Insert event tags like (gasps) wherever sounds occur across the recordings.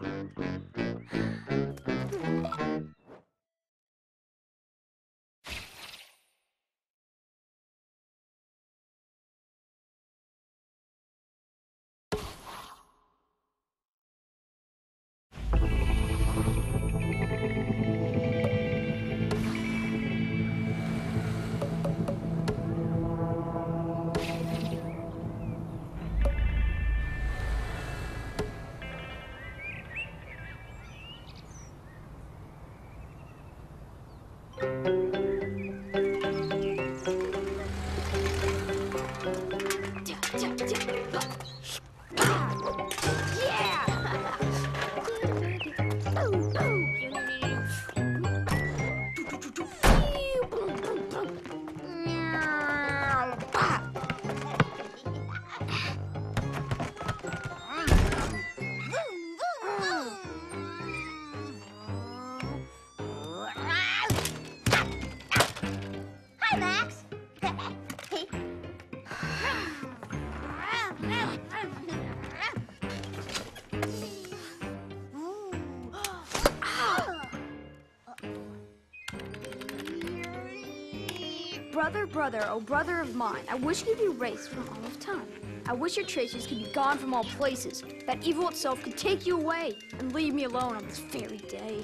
Hi, Max. Brother, brother, oh brother of mine, I wish you could be erased from all of time. I wish your traces could be gone from all places, that evil itself could take you away and leave me alone on this very day.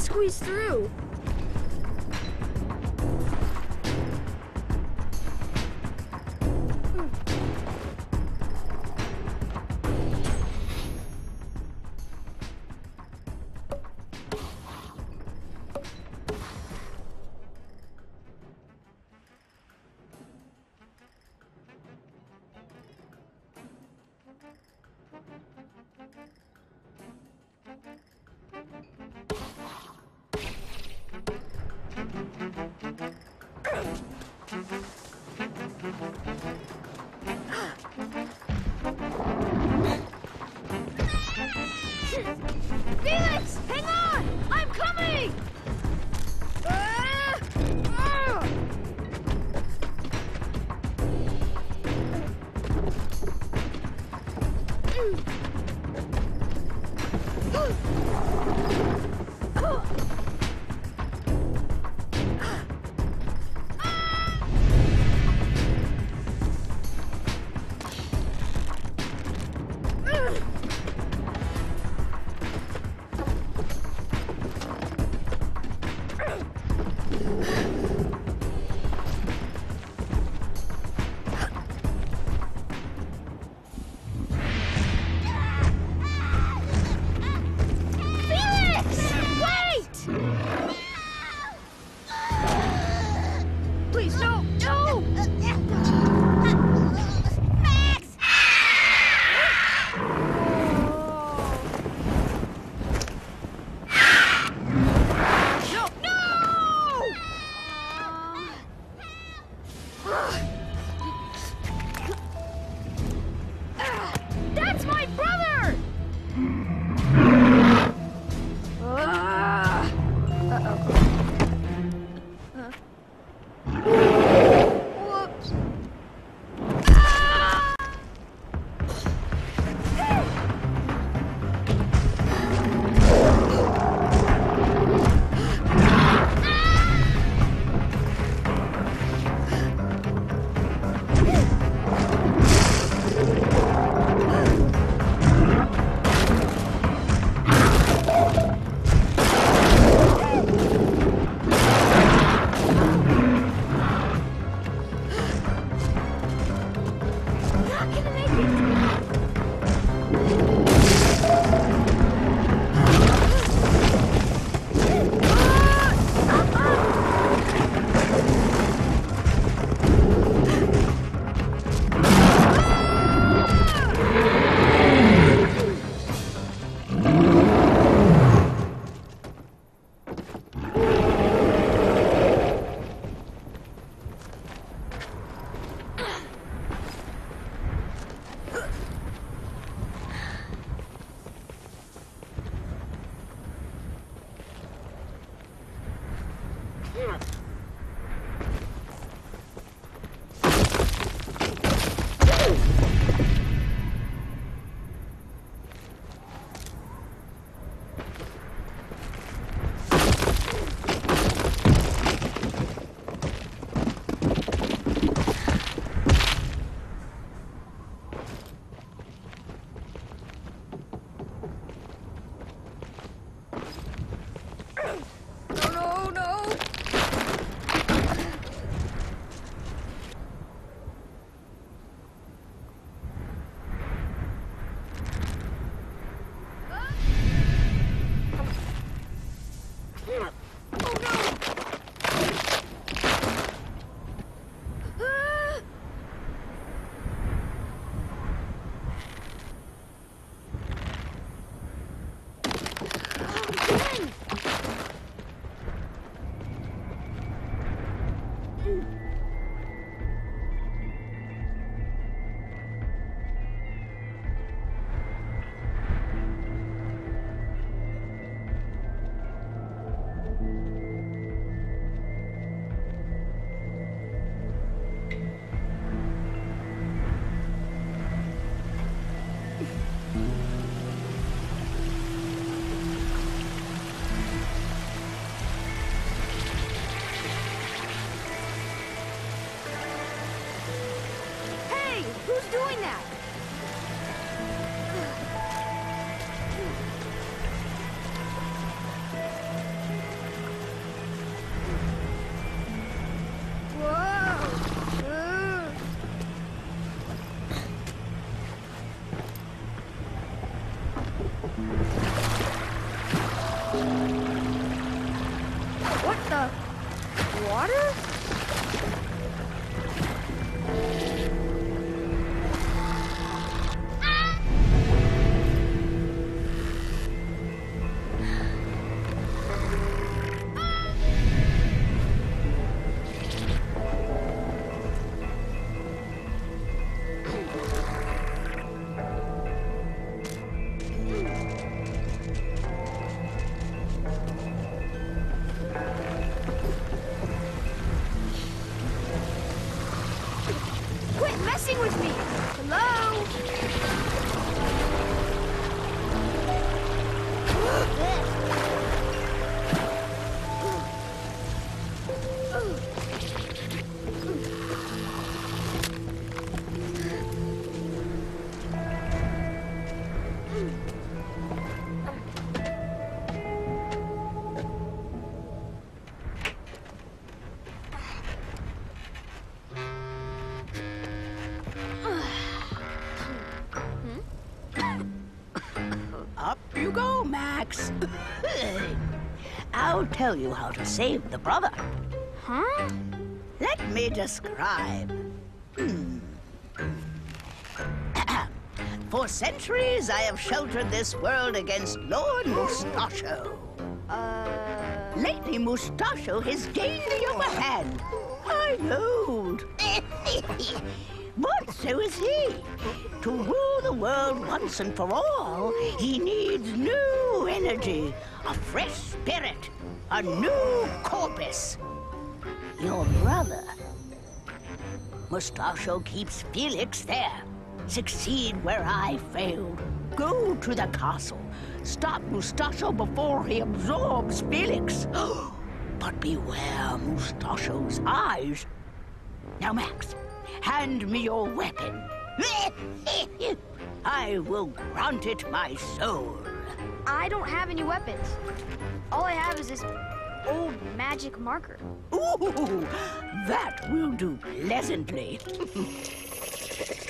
Squeeze through. is. Tell you how to save the brother. Huh? Let me describe. Hmm. (clears throat) For centuries, I have sheltered this world against Lord Mustacho. Uh. Lately, Mustacho has gained the upper hand. I know. (laughs) but so is he. To rule world once and for all, he needs new energy, a fresh spirit, a new corpus. Your brother. Mustacho keeps Felix there. Succeed where I failed. Go to the castle. Stop Mustacho before he absorbs Felix. (gasps) but beware Mustacho's eyes. Now, Max, hand me your weapon. (laughs) I will grant it my soul. I don't have any weapons. All I have is this old magic marker. Ooh, that will do pleasantly. (laughs)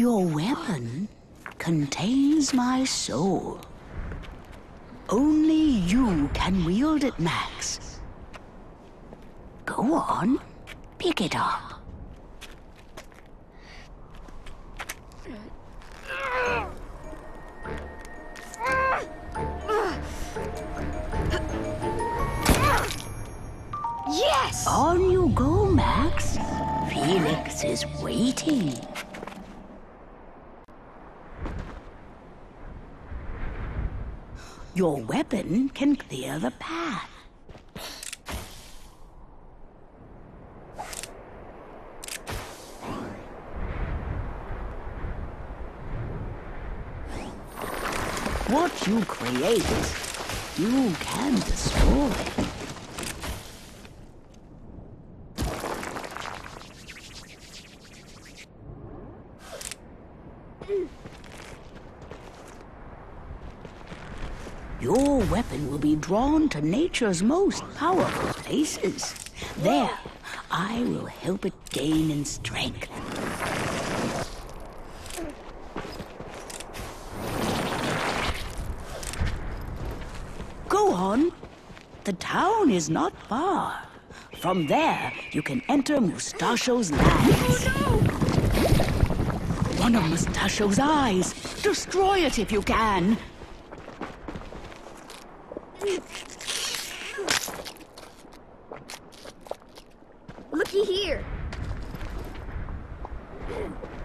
Your weapon contains my soul. Only you can wield it, Max. Go on, pick it up. Yes! On you go, Max. Felix is waiting. Your weapon can clear the path. What you create, you can destroy. Your weapon will be drawn to nature's most powerful places. There, I will help it gain in strength. Go on. The town is not far. From there, you can enter Mustacho's lands. One of Mustacho's eyes. Destroy it if you can. Hmm.